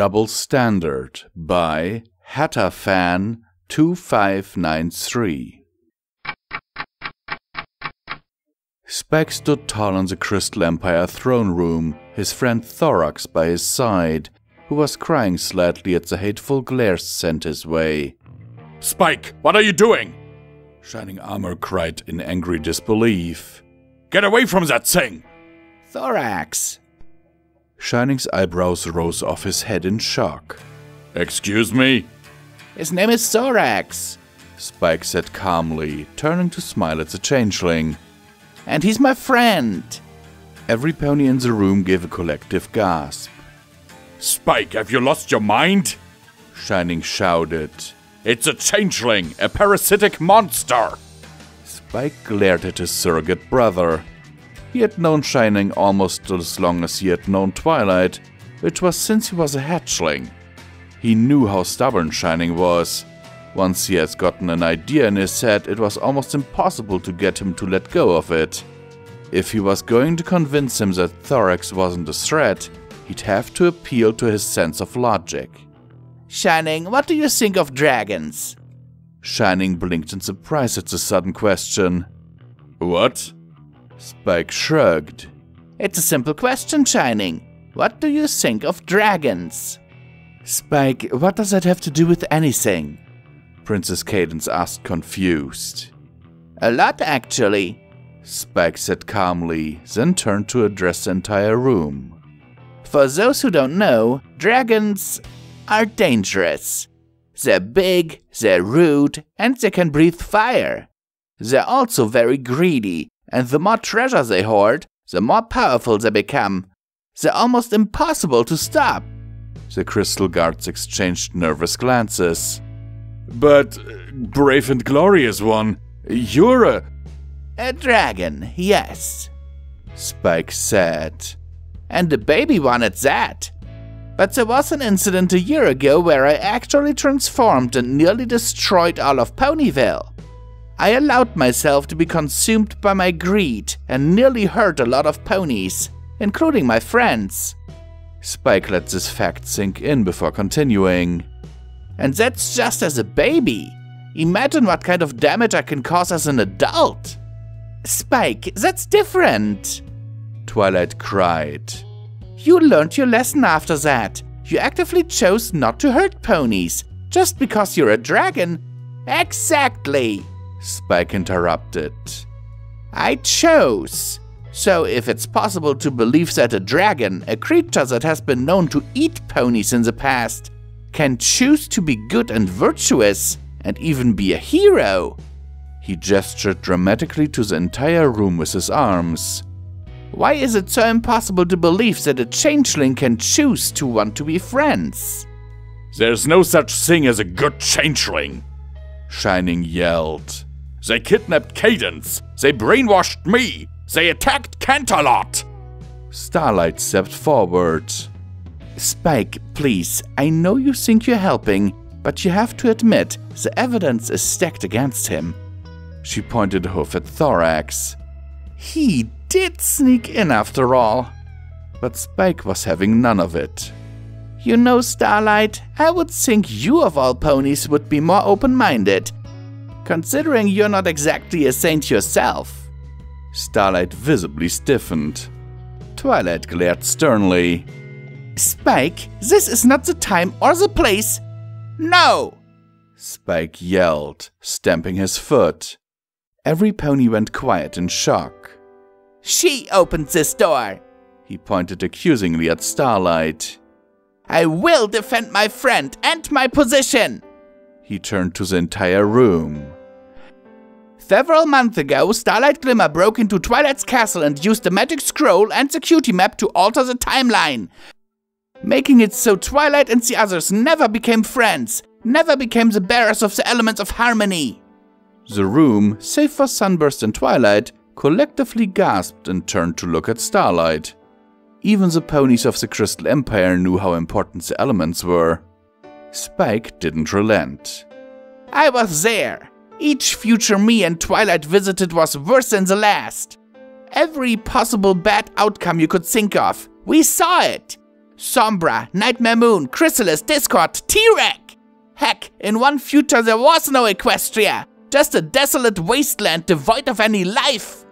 Double Standard by Hattafan 2593. Spike stood tall in the Crystal Empire throne room, his friend Thorax by his side, who was crying slightly at the hateful glares sent his way. Spike, what are you doing? Shining Armor cried in angry disbelief. Get away from that thing! Thorax! Shining's eyebrows rose off his head in shock. Excuse me? His name is Thorax. Spike said calmly, turning to smile at the changeling. And he's my friend. Every pony in the room gave a collective gasp. Spike, have you lost your mind? Shining shouted. It's a changeling, a parasitic monster! Spike glared at his surrogate brother. He had known Shining almost as long as he had known Twilight, which was since he was a hatchling. He knew how stubborn Shining was. Once he had gotten an idea in his head, it was almost impossible to get him to let go of it. If he was going to convince him that Thorax wasn't a threat, he'd have to appeal to his sense of logic. Shining, what do you think of dragons? Shining blinked in surprise at the sudden question. What? Spike shrugged. It's a simple question, Shining. What do you think of dragons? Spike, what does that have to do with anything? Princess Cadance asked, confused. A lot, actually. Spike said calmly, then turned to address the entire room. For those who don't know, dragons are dangerous. They're big, they're rude, and they can breathe fire. They're also very greedy, and the more treasure they hoard, the more powerful they become. They're almost impossible to stop. The crystal guards exchanged nervous glances. But, uh, brave and glorious one, you're a. A dragon, yes, Spike said. And a baby one at that. But there was an incident a year ago where I actually transformed and nearly destroyed all of Ponyville. I allowed myself to be consumed by my greed and nearly hurt a lot of ponies, including my friends. Spike let this fact sink in before continuing. And that's just as a baby. Imagine what kind of damage I can cause as an adult. Spike, that's different. Twilight cried. You learned your lesson after that. You actively chose not to hurt ponies. Just because you're a dragon. Exactly. Spike interrupted. I chose. So, if it's possible to believe that a dragon, a creature that has been known to eat ponies in the past, can choose to be good and virtuous, and even be a hero. He gestured dramatically to the entire room with his arms. Why is it so impossible to believe that a changeling can choose to want to be friends? There's no such thing as a good changeling, Shining yelled. They kidnapped Cadance. they brainwashed me, they attacked Canterlot! Starlight stepped forward. Spike, please, I know you think you're helping, but you have to admit the evidence is stacked against him. She pointed a hoof at Thorax. He did sneak in after all. But Spike was having none of it. You know, Starlight, I would think you of all ponies would be more open minded, considering you're not exactly a saint yourself. Starlight visibly stiffened. Twilight glared sternly. Spike, this is not the time or the place. No! Spike yelled, stamping his foot. Every pony went quiet in shock. She opened this door. He pointed accusingly at Starlight. I will defend my friend and my position. He turned to the entire room. Several months ago, Starlight Glimmer broke into Twilight's castle and used the magic scroll and the map to alter the timeline, making it so Twilight and the others never became friends, never became the bearers of the elements of harmony. The room, save for Sunburst and Twilight, collectively gasped and turned to look at Starlight. Even the ponies of the Crystal Empire knew how important the elements were. Spike didn't relent. I was there. Each future me and Twilight visited was worse than the last. Every possible bad outcome you could think of, we saw it. Sombra, Nightmare Moon, Chrysalis, Discord, T-Rex! Heck, in one future there was no Equestria, just a desolate wasteland devoid of any life.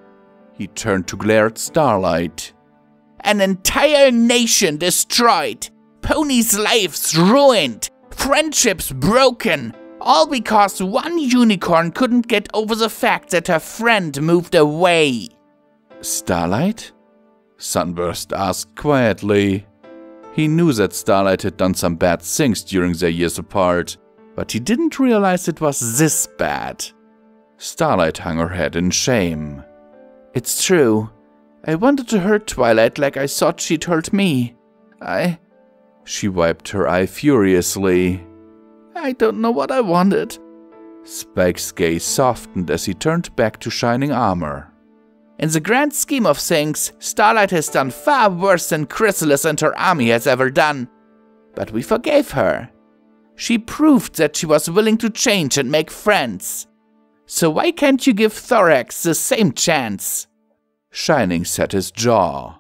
He turned to glare at Starlight. An entire nation destroyed, ponies' lives ruined, friendships broken, all because one unicorn couldn't get over the fact that her friend moved away. Starlight? Sunburst asked quietly. He knew that Starlight had done some bad things during their years apart, but he didn't realize it was this bad. Starlight hung her head in shame. It's true. I wanted to hurt Twilight like I thought she'd hurt me. I. She wiped her eye furiously. I don't know what I wanted. Spike's gaze softened as he turned back to Shining Armor. In the grand scheme of things, Starlight has done far worse than Chrysalis and her army has ever done. But we forgave her. She proved that she was willing to change and make friends. So why can't you give Thorax the same chance? Shining set his jaw.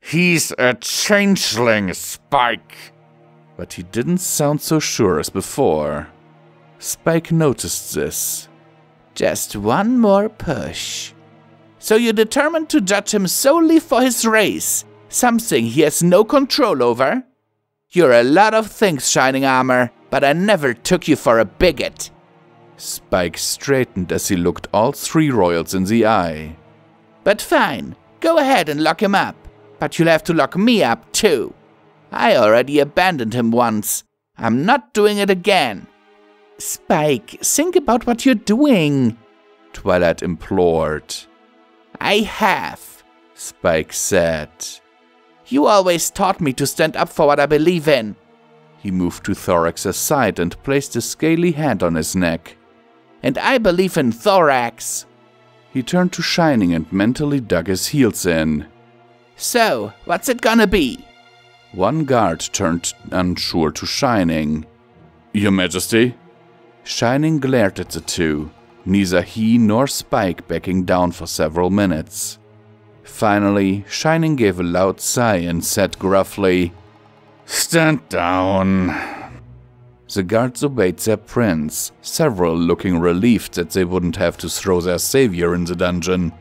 He's a changeling, Spike. But he didn't sound so sure as before. Spike noticed this. Just one more push. So you're determined to judge him solely for his race, something he has no control over? You're a lot of things, Shining Armor, but I never took you for a bigot. Spike straightened as he looked all three royals in the eye. But fine, go ahead and lock him up. But you'll have to lock me up too. I already abandoned him once. I'm not doing it again. Spike, think about what you're doing, Twilight implored. I have, Spike said. You always taught me to stand up for what I believe in. He moved to Thorax's side and placed a scaly hand on his neck. And I believe in Thorax. He turned to Shining and mentally dug his heels in. So, what's it gonna be? One guard turned unsure to Shining. Your Majesty? Shining glared at the two neither he nor Spike backing down for several minutes. Finally, Shining gave a loud sigh and said gruffly, Stand down. The guards obeyed their prince, several looking relieved that they wouldn't have to throw their savior in the dungeon.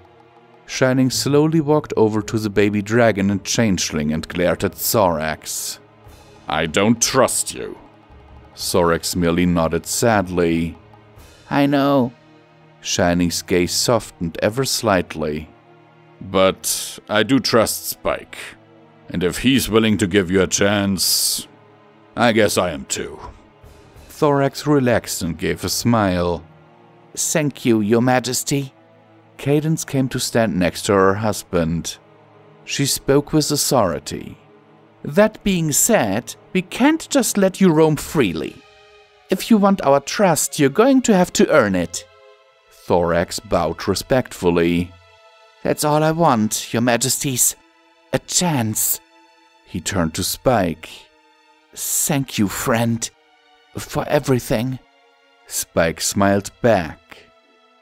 Shining slowly walked over to the baby dragon and changeling and glared at Thorax. I don't trust you. Thorax merely nodded sadly. I know, Shining's gaze softened ever slightly. But I do trust Spike. And if he's willing to give you a chance, I guess I am too. Thorax relaxed and gave a smile. Thank you, Your Majesty. Cadance came to stand next to her husband. She spoke with authority. That being said, we can't just let you roam freely. If you want our trust, you're going to have to earn it. Thorax bowed respectfully. That's all I want, your majesties. A chance. He turned to Spike. Thank you, friend, for everything. Spike smiled back.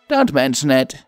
Don't mention it.